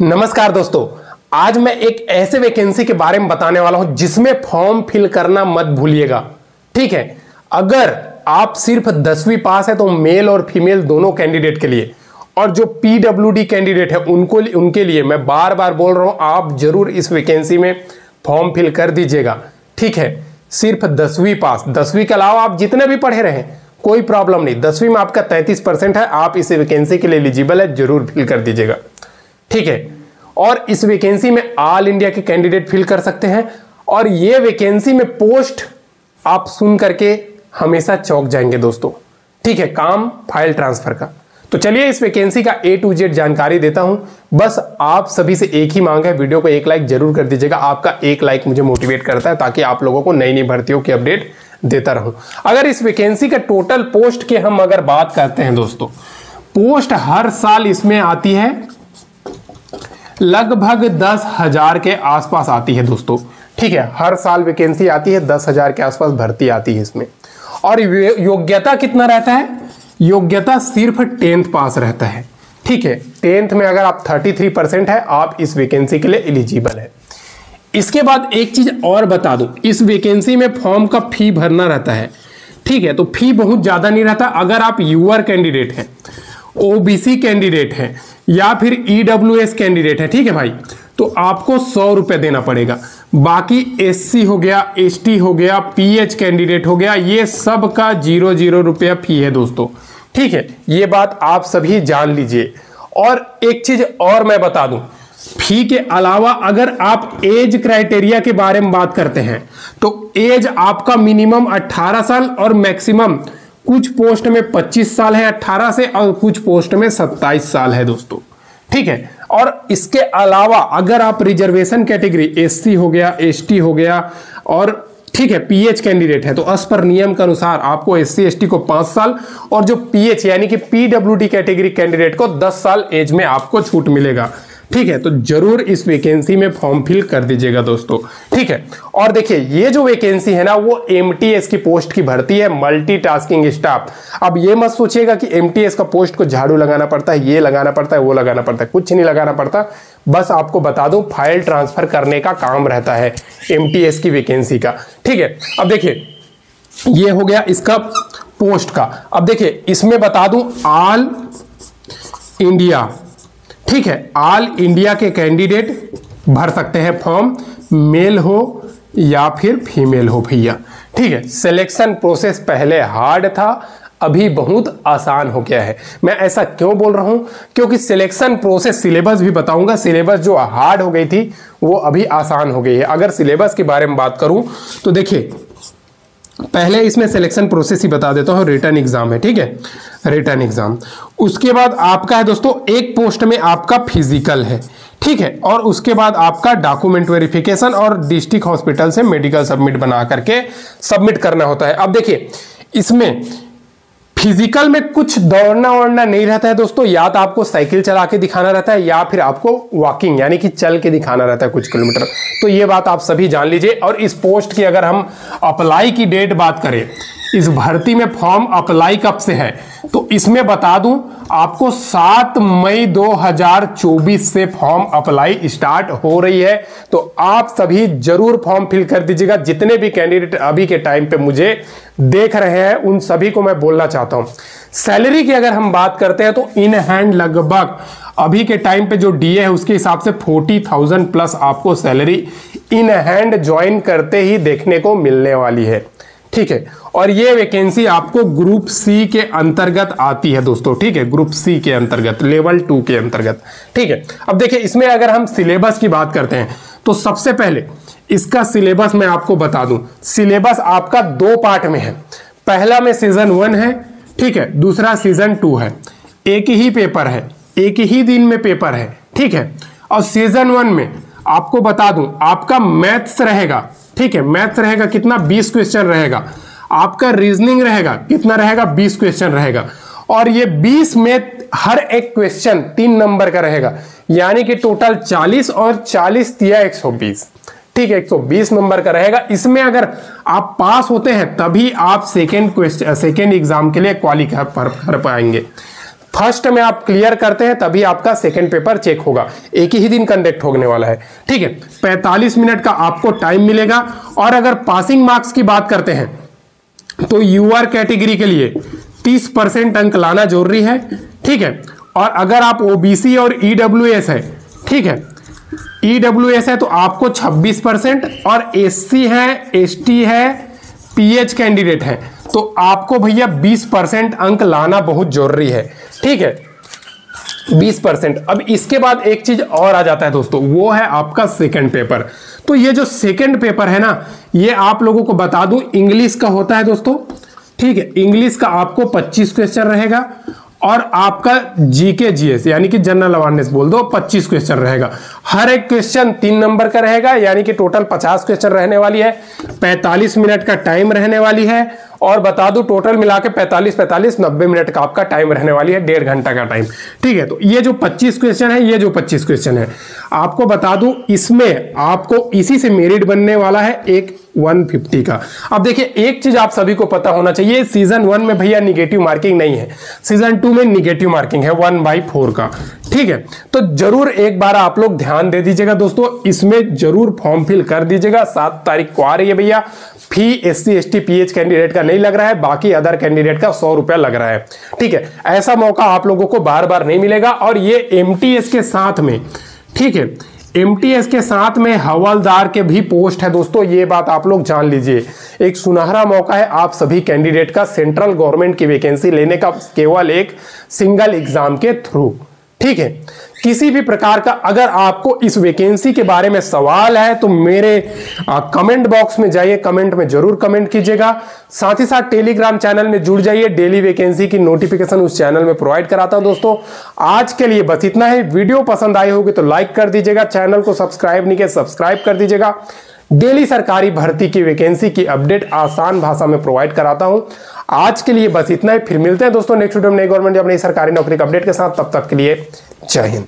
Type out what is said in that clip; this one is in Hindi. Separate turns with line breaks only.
नमस्कार दोस्तों, आज मैं एक ऐसे वैकेंसी के बारे में बताने वाला हूँ जिसमें फॉर्म फिल करना मत भूलिएगा। ठीक है? अगर आप सिर्फ़ दसवीं पास है तो मेल और फीमेल दोनों कैंडिडेट के लिए। और जो पीडब्ल्यूडी कैंडिडेट है, उनको उनके लिए मैं बार बार बोल रहा हूँ, आप ज़रूर इस वैकेंसी में फॉर्म फिल कर दीजिएगा। ठीक है? सिर्फ़ दसवीं पास। दसवीं के अलावा आप जितने भी पढ़े रहे, कोई प्रॉब्लम नहीं। दसवीं में आपका तैंतीस परसेंट है, आप इस वैकेंसी के लिए एलिजिबल है, ज़रूर फिल कर दीजिएगा। ठीक है? और इस वैकेंसी में ऑल इंडिया के कैंडिडेट फिल कर सकते हैं। और ये वैकेंसी में पोस्ट आप सुन करके हमेशा चौक जाएँगे दोस्तों। ठीक है, काम फ़ाइल ट्रांसफ़र का। तो चलिए इस वैकेंसी का ए टू जेड जानकारी देता हूँ। बस आप सभी से एक ही मांग है, वीडियो को एक लाइक ज़रूर कर दीजिएगा। आपका एक लाइक मुझे मोटिवेट करता है ताकि आप लोगों को नई नई भर्तियों की अपडेट देता रहूँ। अगर इस वैकेंसी का टोटल पोस्ट के हम अगर बात करते हैं दोस्तों पोस्ट हर साल इसमें आती है। लगभग दस हज़ार के आसपास आती है दोस्तों। ठीक है, हर साल वैकेंसी आती है, दस हज़ार के आसपास भर्ती आती है इसमें। और योग्यता कितना रहता है? योग्यता सिर्फ़ टेंथ पास रहता है। ठीक है टेंथ में अगर आप थर्टी थ्री परसेंट है, आप इस वैकेंसी के लिए एलिजिबल है। इसके बाद एक चीज़ और बता दूँ, इस वैकेंसी में फॉर्म का फ़ी भरना रहता है। ठीक है तो फ़ी बहुत ज़्यादा नहीं रहता। अगर आप यूआर कैंडिडेट हैं ओबीसी कैंडिडेट है या फिर ईडब्ल्यू कैंडिडेट है, ठीक है भाई? तो आपको सौ रुपए देना पड़ेगा। बाकी एससी हो गया, एसटी हो गया, पीएच कैंडिडेट हो गया, ये सब का ज़ीरो ज़ीरो रुपया फ़ी है दोस्तों। ठीक है, ये बात आप सभी जान लीजिए। और एक चीज़ और मैं बता दूँ, फ़ी के अलावा अगर आप एज क्राइटेरिया के बारे में बात करते हैं तो एज आपका मिनिमम 18 साल और मैक्सिमम कुछ पोस्ट में 25 साल है 18 से, और कुछ पोस्ट में 27 साल है दोस्तों। ठीक है? और इसके अलावा अगर आप रिजर्वेशन कैटेगरी, एससी हो गया, एसटी हो गया, और ठीक है, पीएच कैंडिडेट है तो अस पर नियम के अनुसार आपको एस सी को पाँच साल, और जो पीएच, यानी कि पीडब्ल्यूडी कैटेगरी कैंडिडेट को दस साल एज में आपको छूट मिलेगा। ठीक है तो ज़रूर इस वैकेंसी में फॉर्म फिल कर दीजिएगा दोस्तों। ठीक है, और देखिए, ये जो वैकेंसी है ना, वो एमटीएस की पोस्ट की भर्ती है मल्टीटास्किंग स्टाफ अब ये मत सोचिएगा कि एमटीएस का पोस्ट को झाड़ू लगाना पड़ता है, ये लगाना पड़ता है, वो लगाना पड़ता है, कुछ नहीं लगाना पड़ता। बस आपको बता दूँ फ़ाइल ट्रांसफ़र करने का काम रहता है एमटीएस की वैकेंसी का। ठीक है, अब देखिए, ये हो गया इसका पोस्ट का। अब देखिए, इसमें बता दूँ ऑल इंडिया ठीक है ऑल इंडिया के कैंडिडेट भर सकते हैं फॉर्म मेल हो या फिर फीमेल हो भैया। ठीक है सिलेक्शन प्रोसेस पहले हार्ड था, अभी बहुत आसान हो गया है। मैं ऐसा क्यों बोल रहा हूँ? क्योंकि सिलेक्शन प्रोसेस सिलेबस भी बताऊँगा। सिलेबस जो हार्ड हो गई थी, वो अभी आसान हो गई है। अगर सिलेबस के बारे में बात करूँ तो देखिए पहले इसमें सिलेक्शन प्रोसेस ही बता देता हूँ रिटर्न एग्ज़ाम है, ठीक है? रिटर्न एग्ज़ाम उसके बाद आपका है दोस्तों, एक पोस्ट में आपका फ़िज़िकल है, ठीक है? और उसके बाद आपका डॉक्यूमेंट वेरिफिकेशन और डिस्ट्रिक्ट हॉस्पिटल से मेडिकल सबमिट बना करके सबमिट करना होता है। अब देखिए, इसमें फ़िज़िकल में कुछ दौड़ना वोड़ना नहीं रहता है दोस्तों, या तो आपको साइकिल चला के दिखाना रहता है, या फिर आपको वॉकिंग यानी कि चल के दिखाना रहता है कुछ किलोमीटर। तो ये बात आप सभी जान लीजिए, और इस पोस्ट की अगर हम अप्लाई की डेट बात करें इस भर्ती में फॉर्म अप्लाई कब से है? तो इसमें बता दूँ, आपको 7 मई 2024 से फॉर्म अप्लाई स्टार्ट हो रही है। तो आप सभी ज़रूर फॉर्म फिल कर दीजिएगा। जितने भी कैंडिडेट अभी के टाइम पे मुझे देख रहे हैं, उन सभी को मैं बोलना चाहता हूँ। सैलरी की अगर हम बात करते हैं तो इन हैंड लगभग अभी के टाइम पे जो डीए है, उसके हिसाब से फोर्टी थाउज़ेंड प्लस आपको सैलरी इन हैंड ज्वाइन करते ही देखने को मिलने वाली है। ठीक है। और ये वैकेंसी आपको ग्रुप सी के अंतर्गत आती है दोस्तों, ठीक है। ग्रुप सी के अंतर्गत लेवल टू के अंतर्गत, ठीक है। अब देखिए, इसमें अगर हम सिलेबस की बात करते हैं तो सबसे पहले इसका सिलेबस मैं आपको बता दूँ। सिलेबस आपका दो पार्ट में है। पहला में सीज़न वन है, ठीक है। दूसरा सीज़न टू है। एक ही पेपर है, एक ही दिन में पेपर है, ठीक है। और सीज़न वन में आपको बता दूँ, आपका मैथ्स रहेगा, ठीक है मैथ्स रहेगा कितना? 20 क्वेश्चन रहेगा। आपका रीजनिंग रहेगा, कितना रहेगा? 20 क्वेश्चन रहेगा। और ये 20 में हर एक क्वेश्चन तीन नंबर का रहेगा। यानी कि टोटल 40 और 40 दिया 120 ठीक है 120 नंबर का रहेगा। इसमें अगर आप पास होते हैं, तभी आप सेकेंड क्वेश्चन सेकेंड एग्ज़ाम के लिए क्वालिफाई कर पाएँगे। फ़र्स्ट में आप क्लियर करते हैं, तभी आपका सेकेंड पेपर चेक होगा। एक ही दिन कंडक्ट होने वाला है। ठीक है? 45 मिनट का आपको टाइम मिलेगा। और अगर पासिंग मार्क्स की बात करते हैं तो यूआर कैटेगरी के लिए 30 परसेंट अंक लाना ज़रूरी है। ठीक है? और अगर आप ओबीसी और ईडब्ल्यू e है, ठीक है? ईडब्ल्यू e है तो आपको 26 परसेंट और एससी है एसटी है पीएच कैंडिडेट है। तो आपको भैया 20 परसेंट अंक लाना बहुत ज़रूरी है। ठीक है? 20 परसेंट। अब इसके बाद एक चीज़ और आ जाता है दोस्तों, वो है आपका सेकंड पेपर तो ये जो सेकंड पेपर है ना, ये आप लोगों को बता दूँ इंग्लिश का होता है दोस्तों। ठीक है? इंग्लिश का आपको 25 क्वेश्चन रहेगा। और आपका जीके जीएस यानी कि जनरल अवेयरनेस बोल दो 25 क्वेश्चन रहेगा। हर एक क्वेश्चन तीन नंबर का रहेगा, यानी कि टोटल 50 क्वेश्चन रहने वाली है 45 मिनट का टाइम रहने वाली है, और बता दू टोटल मिला के 45 45 90 मिनट का आपका टाइम रहने वाली है, डेढ़ घंटा का टाइम ठीक है तो ये जो 25 क्वेश्चन है, ये जो 25 क्वेश्चन है, आपको बता दूँ, इसमें आपको इसी से मेरिट बनने वाला है एक 150 का। अब देखिए, एक चीज़ आप सभी को पता होना चाहिए सीज़न वन में भैया निगेटिव मार्किंग नहीं है। सीज़न टू में निगेटिव मार्किंग है वन बाई फोर का। ठीक है? तो ज़रूर एक बार आप लोग ध्यान दे दीजिएगा दोस्तों, इसमें ज़रूर फॉर्म फिल कर दीजिएगा। सात तारीख को आ रही है भैया। Fee S C S T P H candidate का नहीं लग रहा है, बाकी अदर कैंडिडेट का सौ रुपया लग रहा है। ठीक है? ऐसा मौका आप लोगों को बार बार नहीं मिलेगा। और ये एमटीएस के साथ में, ठीक है? एमटीएस के साथ में हवलदार के भी पोस्ट है। दोस्तों, ये बात आप लोग जान लीजिए। एक सुनहरा मौका है आप सभी कैंडिडेट का सेंट्रल गवर्नमेंट की वैकेंसी लेने का केवल एक सिंगल एग्ज़ाम के थ्रू ठीक है? किसी भी प्रकार का अगर आपको इस वैकेंसी के बारे में सवाल है तो मेरे आ, कमेंट बॉक्स में जाइए कमेंट में ज़रूर कमेंट कीजिएगा। साथ ही साथ टेलीग्राम चैनल में जुड़ जाइए डेली वैकेंसी की नोटिफिकेशन उस चैनल में प्रोवाइड कराता हूँ दोस्तों। आज के लिए बस इतना ही। वीडियो पसंद आई होगी तो लाइक कर दीजिएगा चैनल को सब्सक्राइब नहीं किया सब्सक्राइब कर दीजिएगा। डेली सरकारी भर्ती की वैकेंसी की अपडेट आसान भाषा में प्रोवाइड कराता हूँ। आज के लिए बस इतना ही। फिर मिलते हैं दोस्तों नेक्स्ट वीडियो में नई गवर्नमेंट अपनी सरकारी नौकरी के अपडेट के साथ। तब तक के लिए जय हिंद।